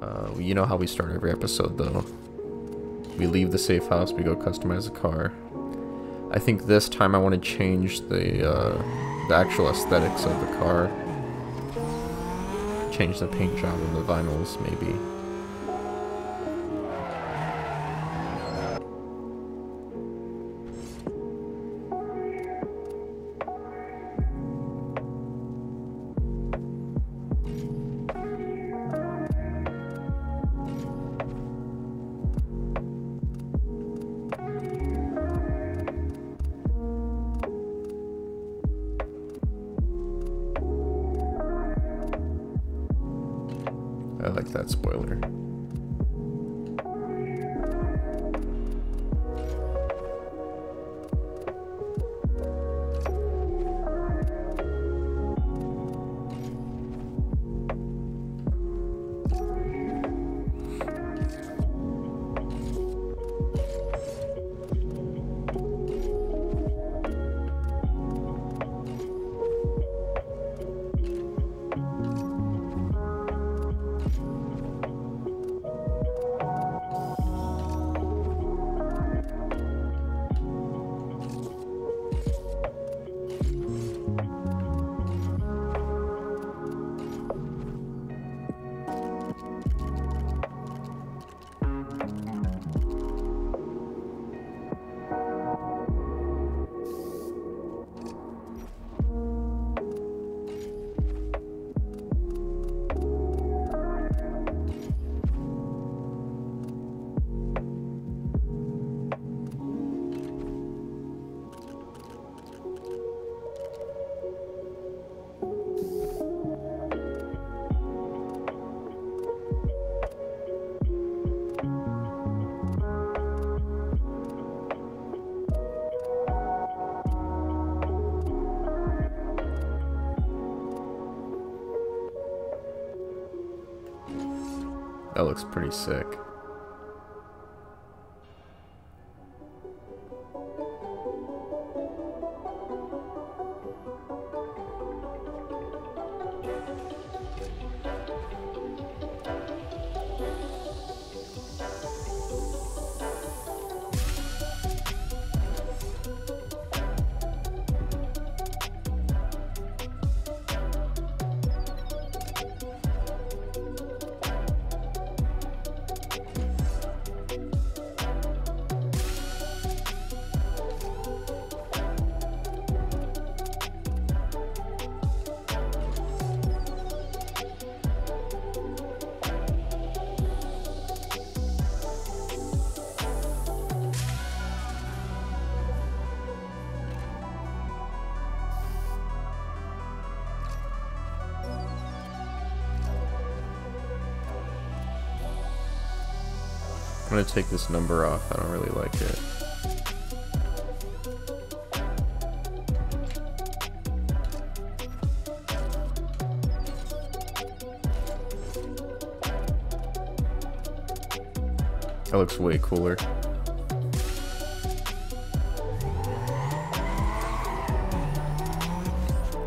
Uh, you know how we start every episode, though. We leave the safe house, we go customize the car. I think this time I want to change the, uh, the actual aesthetics of the car. Change the paint job and the vinyls, maybe. Looks pretty sick. Take this number off. I don't really like it. That looks way cooler.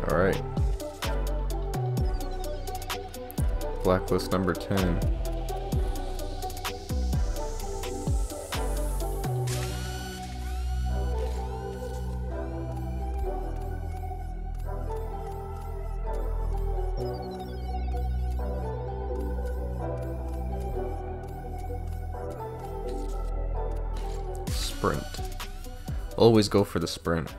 Alright. Blacklist number 10. Always go for the sprint.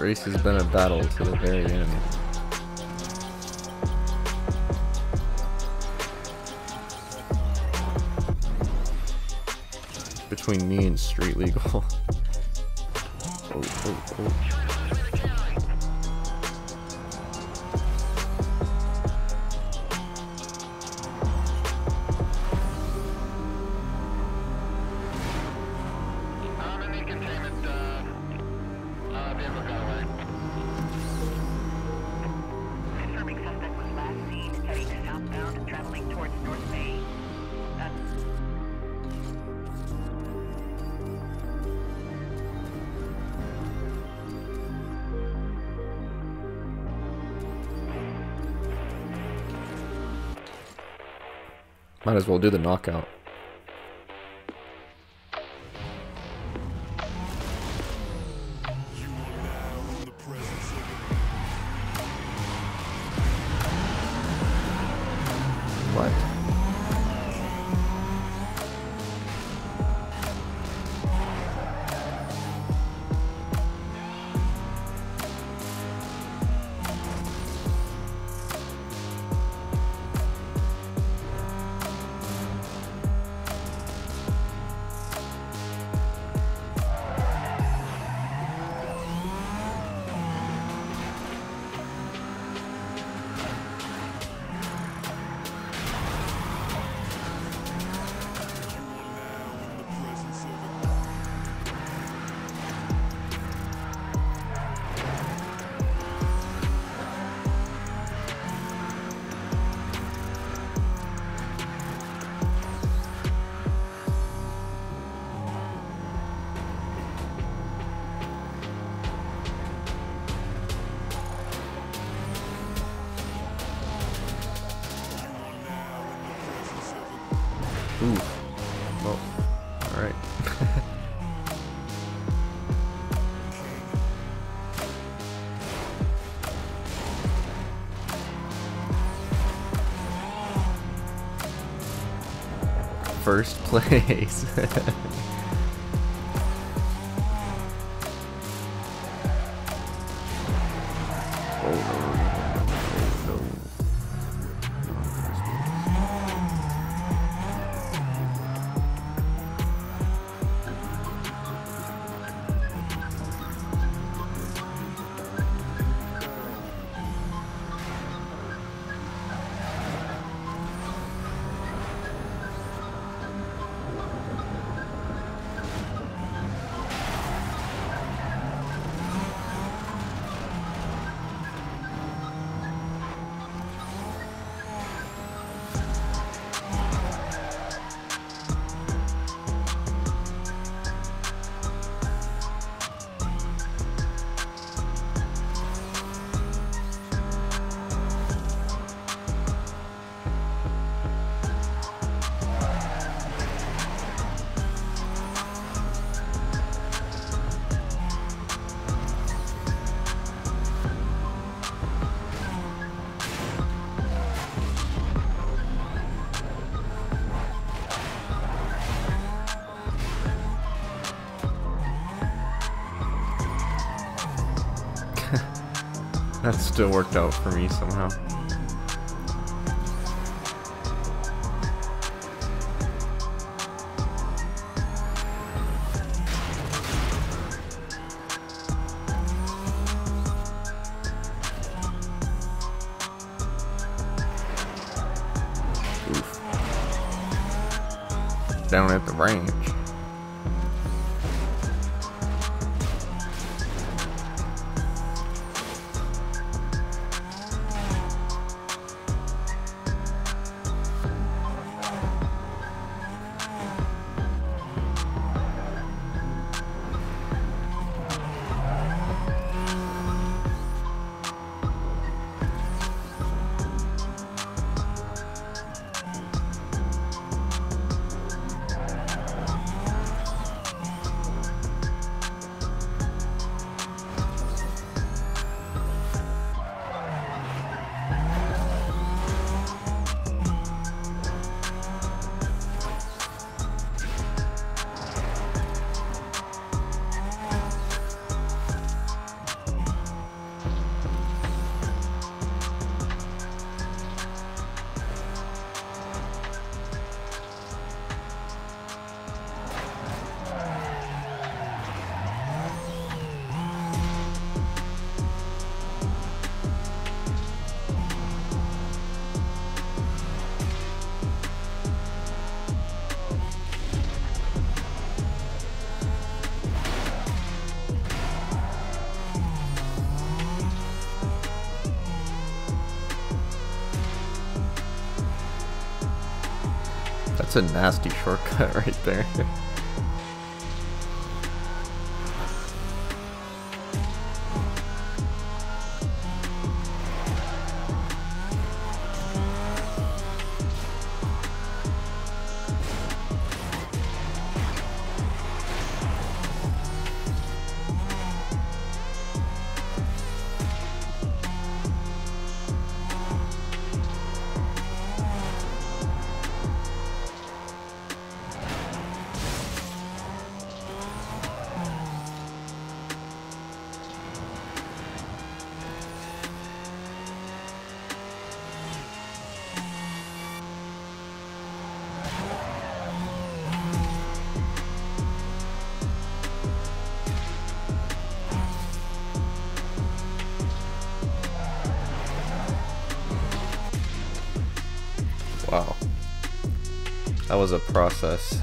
race has been a battle to the very end. Between me and Street Legal. oh, oh, oh. as well do the knockout. Place. That still worked out for me somehow. That's a nasty shortcut right there. Process.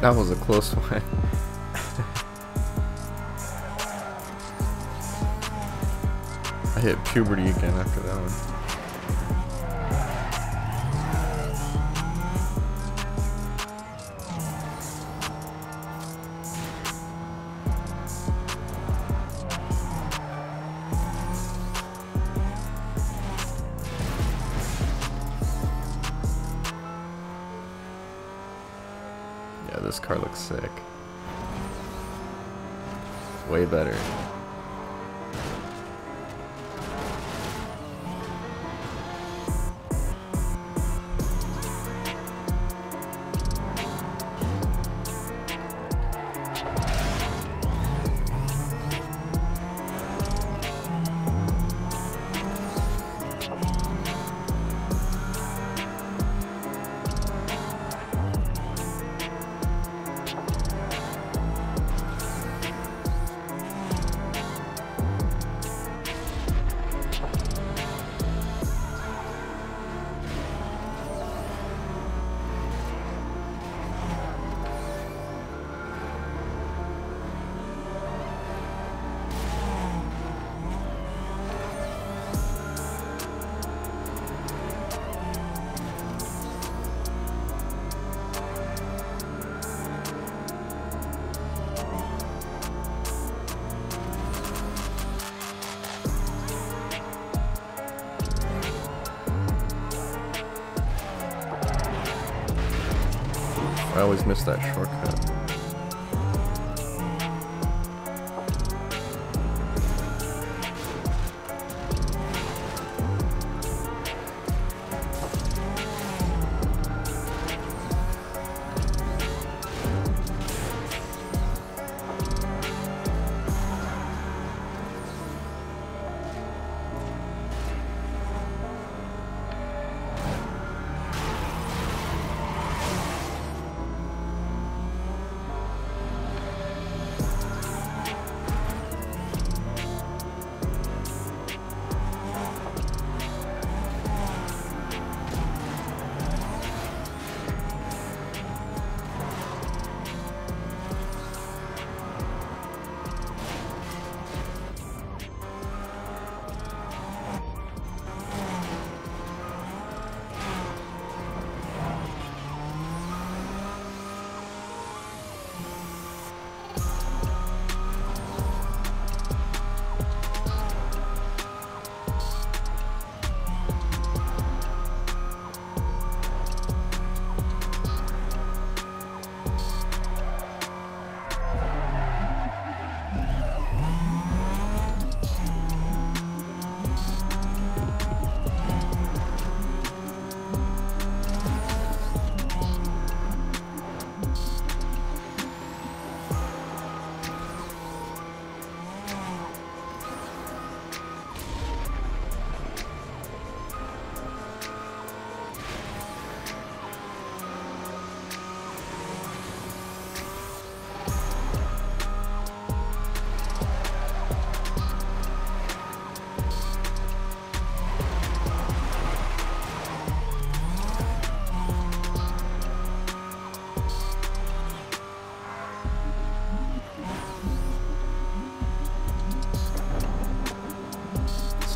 That was a close one. I hit puberty again after that one. Always miss that shortcut.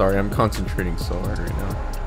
Sorry, I'm concentrating so hard right now.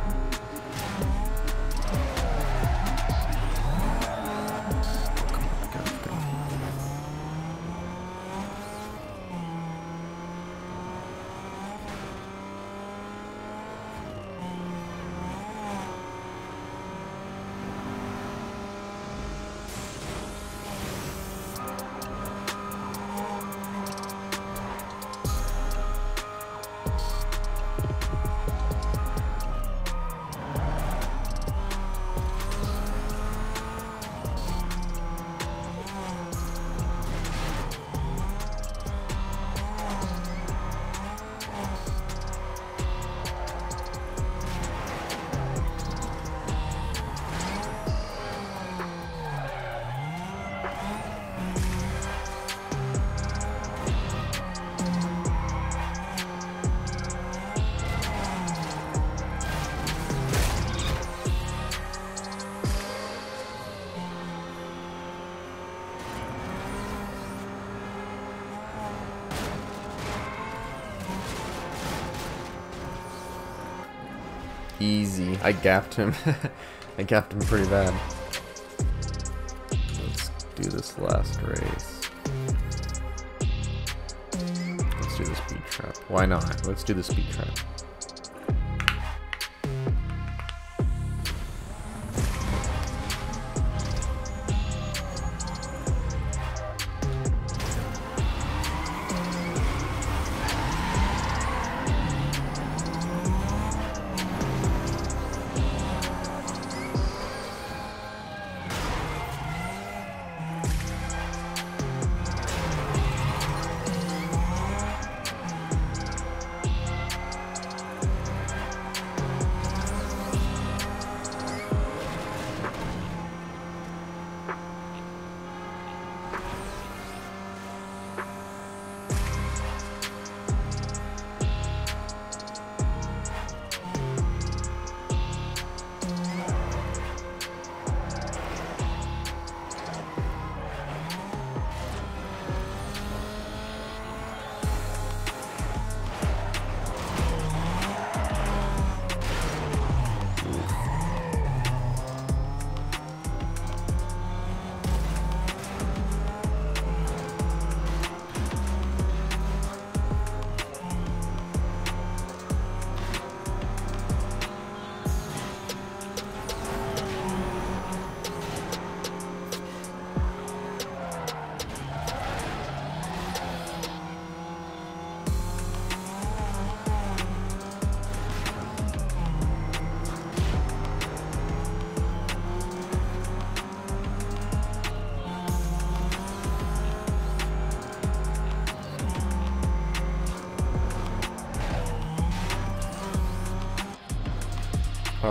easy. I gapped him. I gapped him pretty bad. Let's do this last race. Let's do the speed trap. Why not? Let's do the speed trap.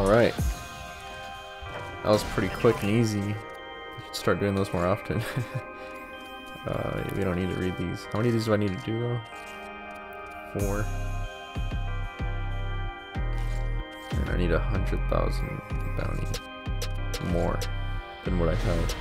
Alright. That was pretty quick and easy. start doing those more often. uh, we don't need to read these. How many of these do I need to do though? Four. And I need a hundred thousand bounty more than what I have.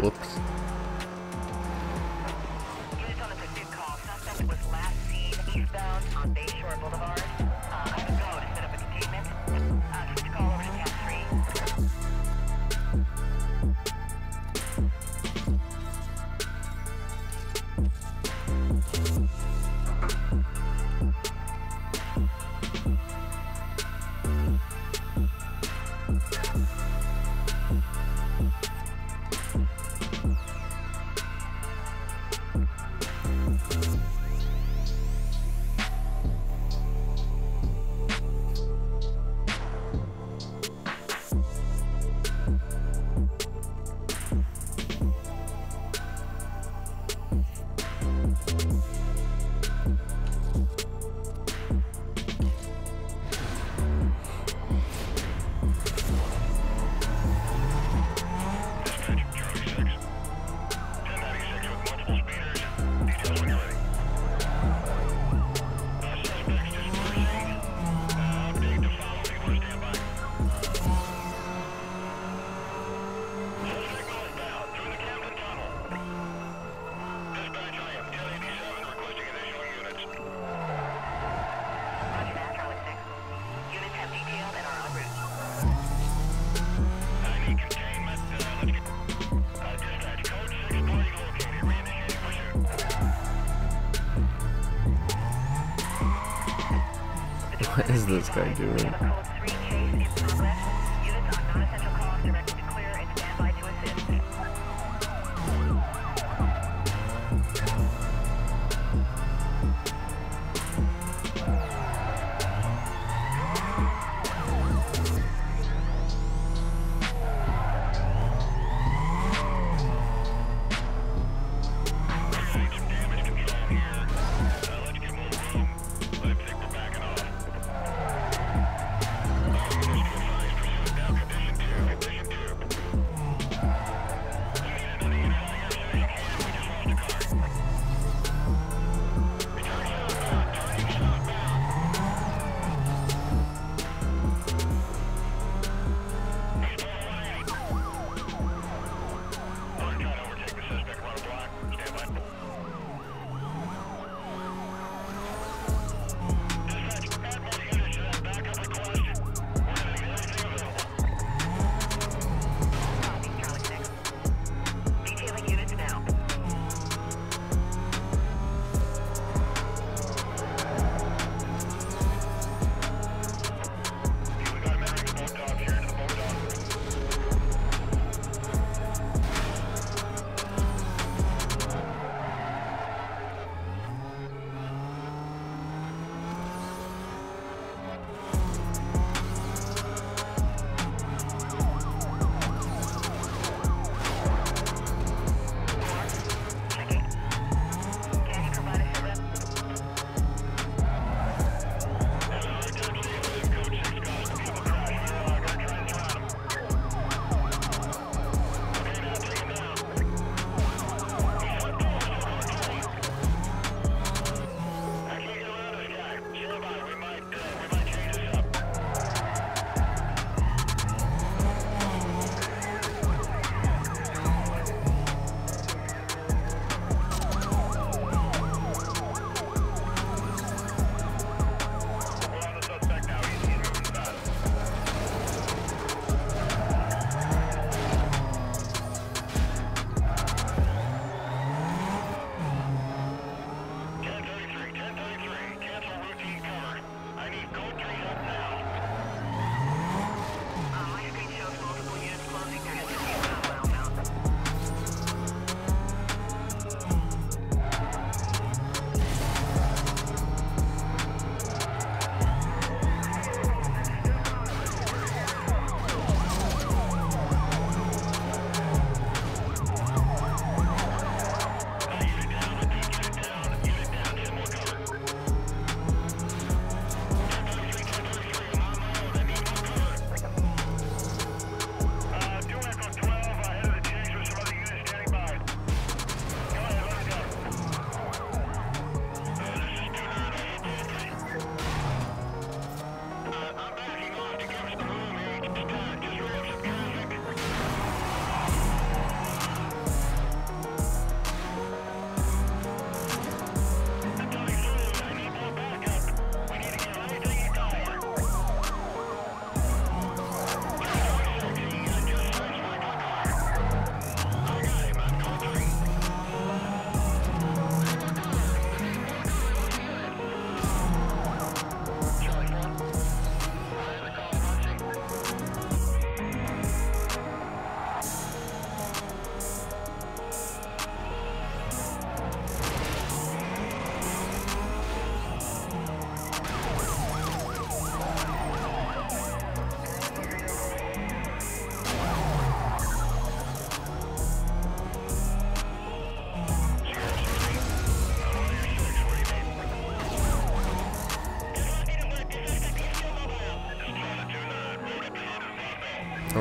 Whoops. What is this guy doing?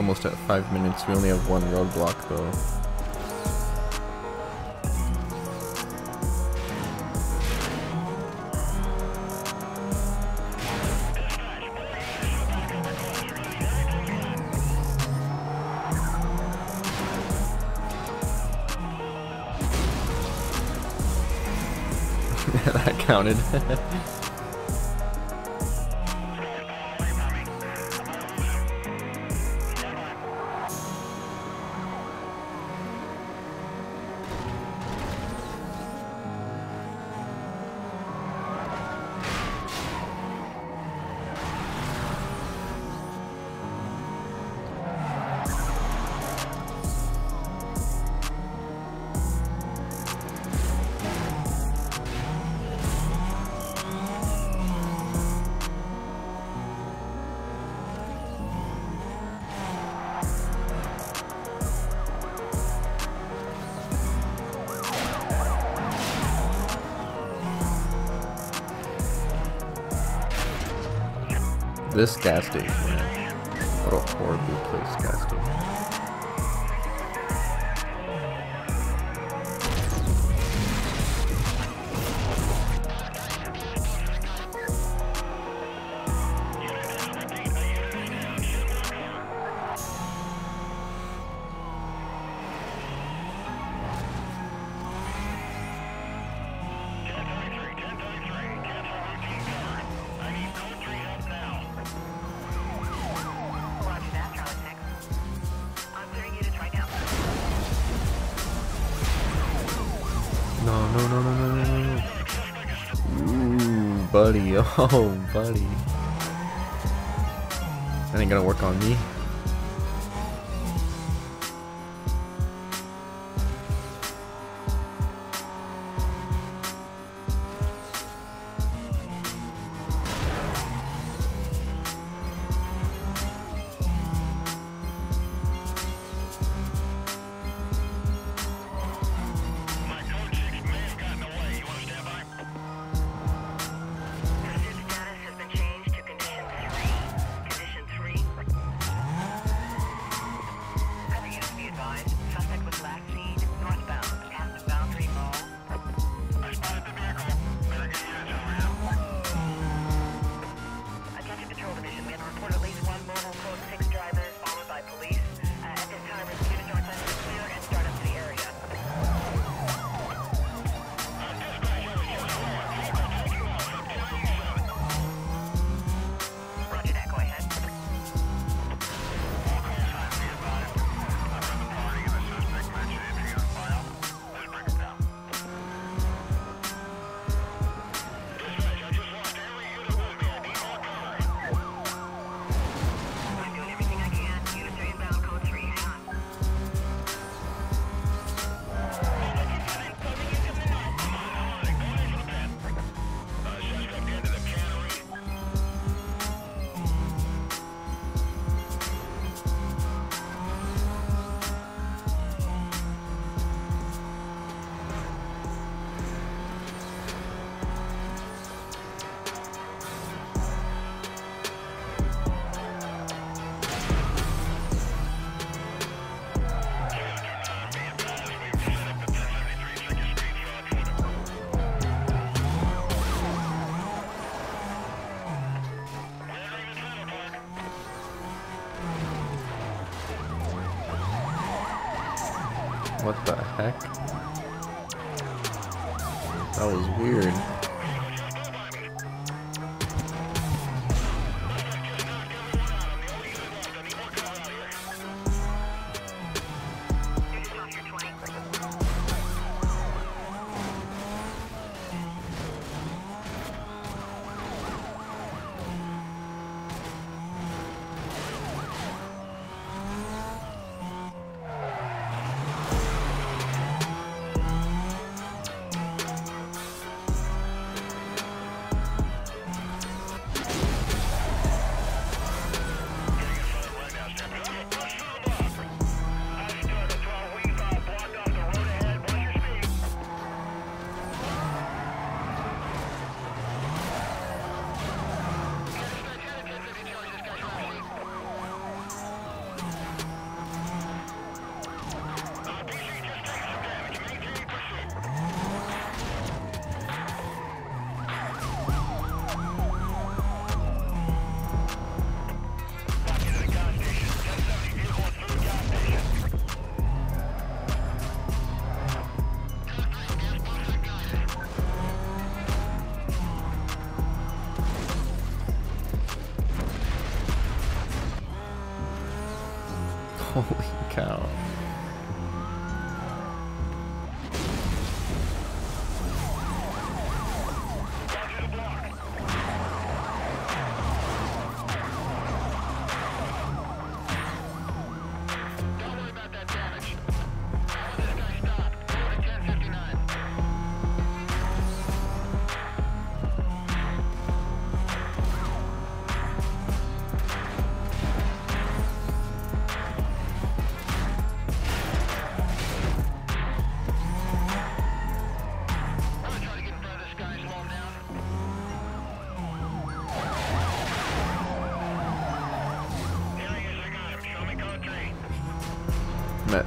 almost at five minutes. We only have one roadblock though. that counted. this gas station? What a horrible place, guys. Oh, buddy. That ain't gonna work on me. What the heck? That was weird.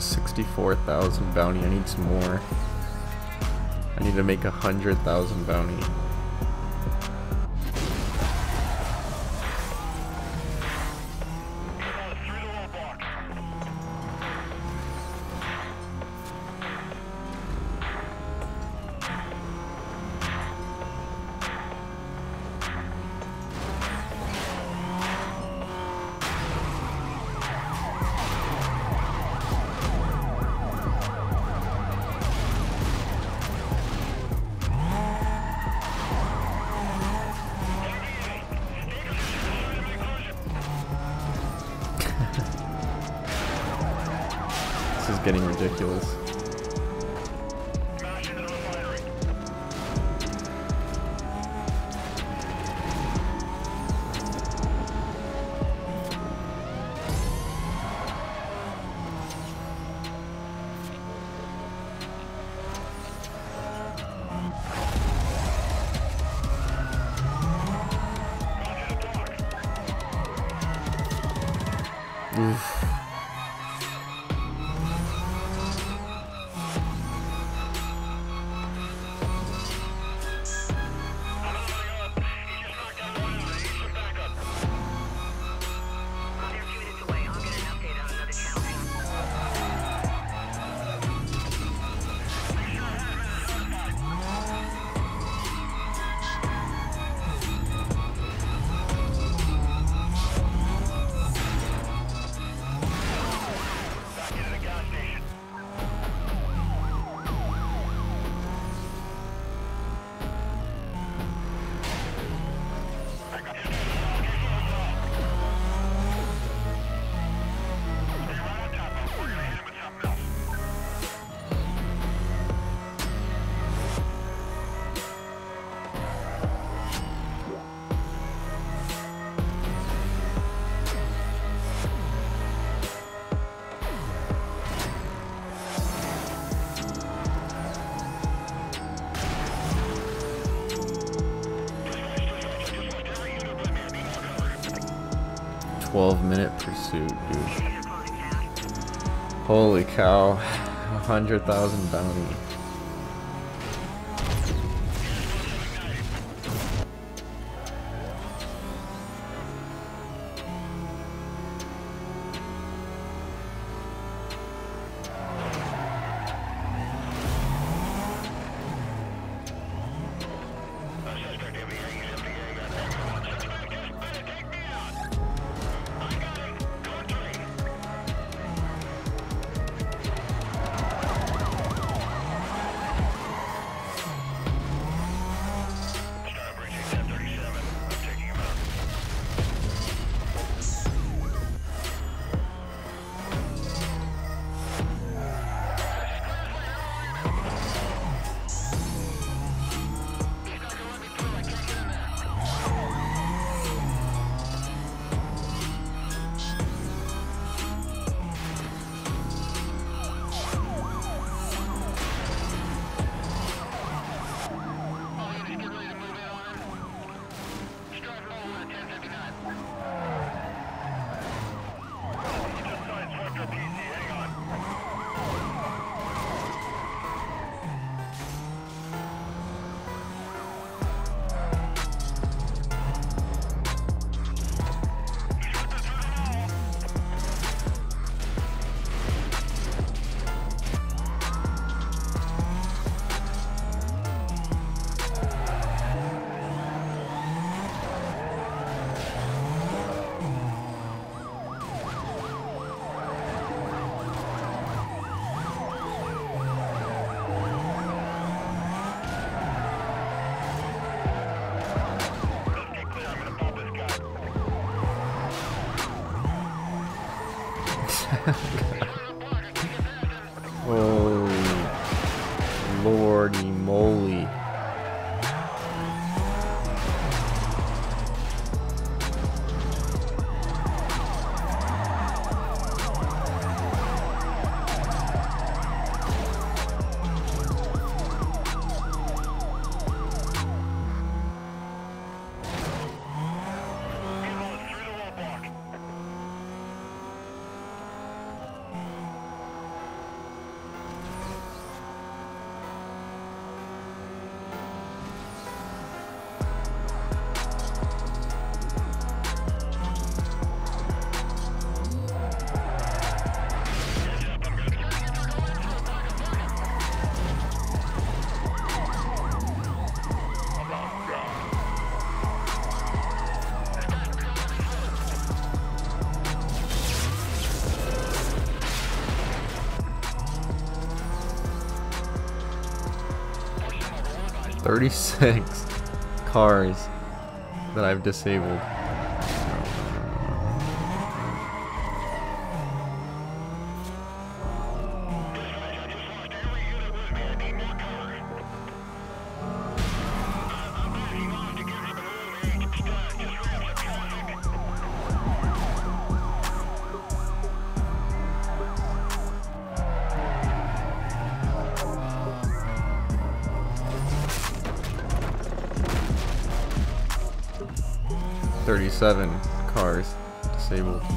64,000 bounty. I need some more. I need to make 100,000 bounty. Mm. dude. Holy cow. 100,000 bounty. Lordy moly. 36 cars that I've disabled. Of single vehicle.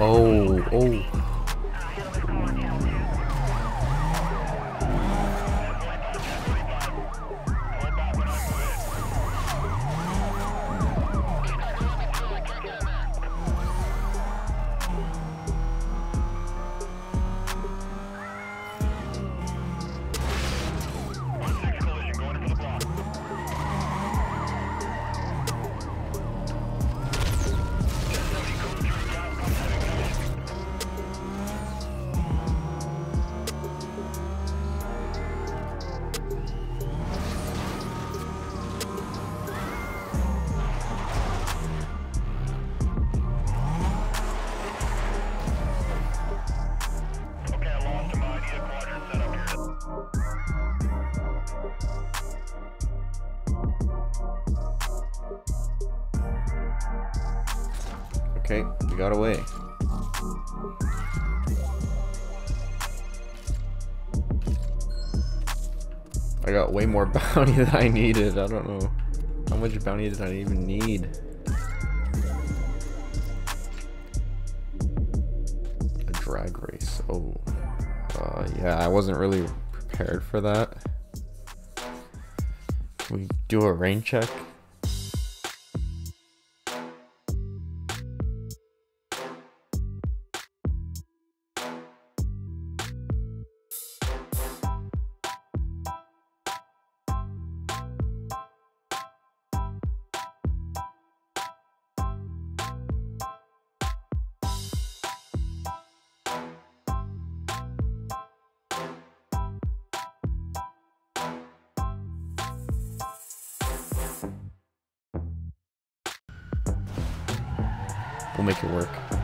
Oh, oh. Way more bounty than I needed. I don't know. How much bounty did I even need? A drag race. Oh. Uh, yeah, I wasn't really prepared for that. Can we do a rain check? We'll make it work.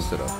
Up. But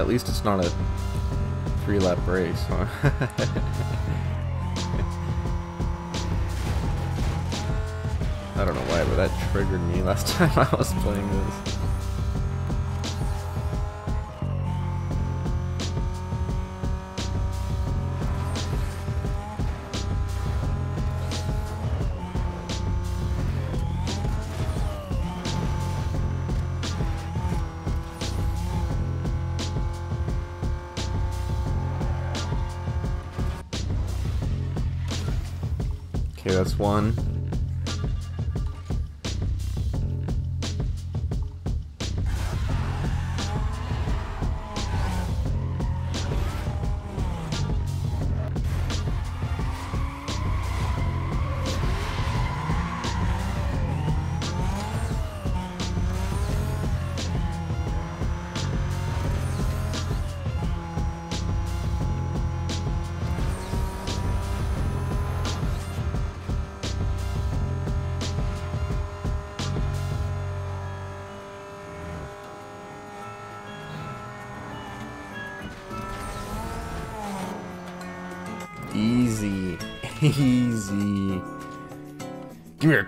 At least it's not a three lap race, huh? I don't know why, but that triggered me last time I was playing this. One.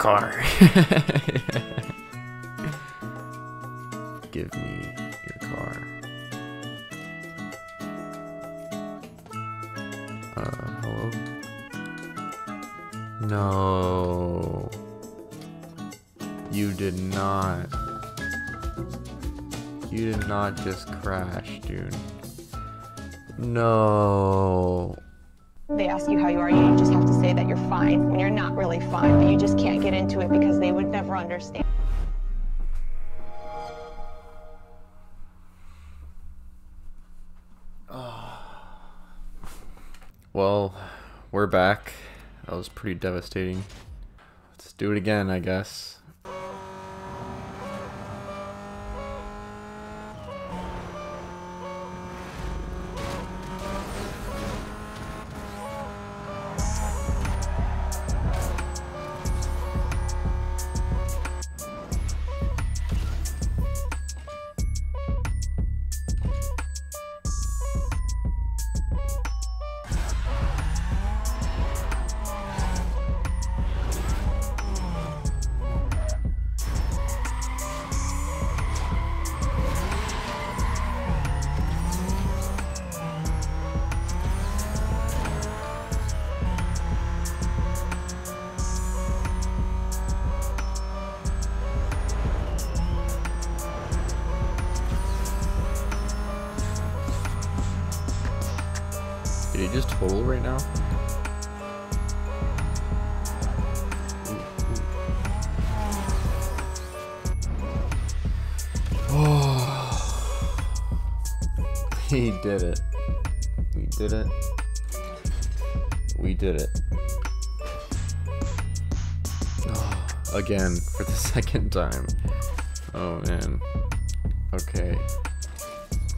Car. Give me your car. Uh, hello? No. You did not. You did not just crash, dude. Understand. Well, we're back. That was pretty devastating. Let's do it again, I guess. Total right now? Oh, he did it. We did it. We did it. Oh, again, for the second time. Oh man. Okay.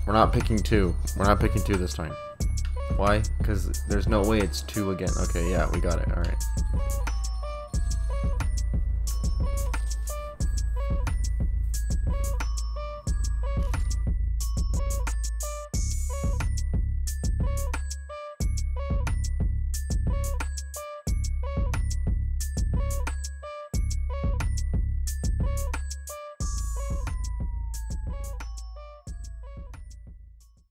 We're not picking two. We're not picking two this time. Why? Because there's no way it's two again. Okay, yeah, we got it.